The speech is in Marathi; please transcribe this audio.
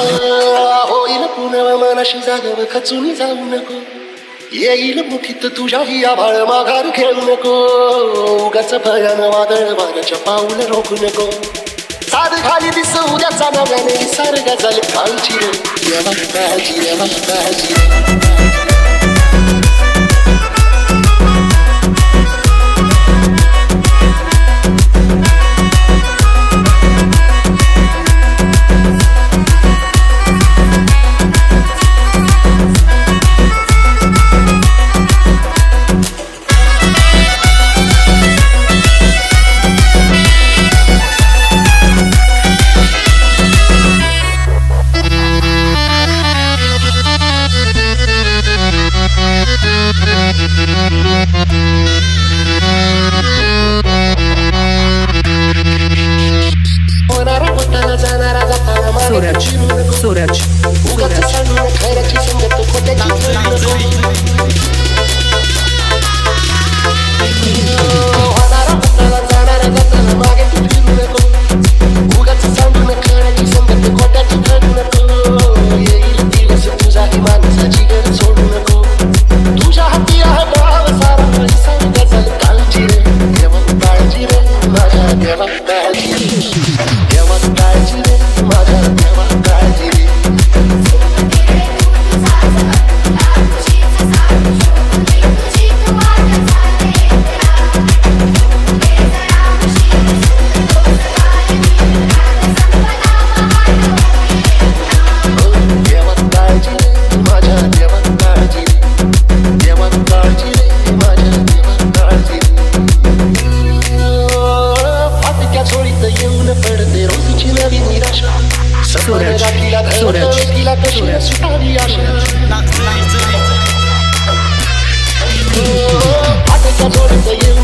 होईल पुन्हा मनाशी जागव खचून जाऊ नको येईल मुखीत तुझ्याही आभाळ माघार खेळू नको उगाच भयान वादळ वाऱ्याच्या पाऊल रोखू नको साध खाली दिस उद्याचा नव्याने सर्ग झाले खालची रे देवा काळजी देवा Suraj. Sureci, sureci, sureci, sureci. Haide să vorbim de el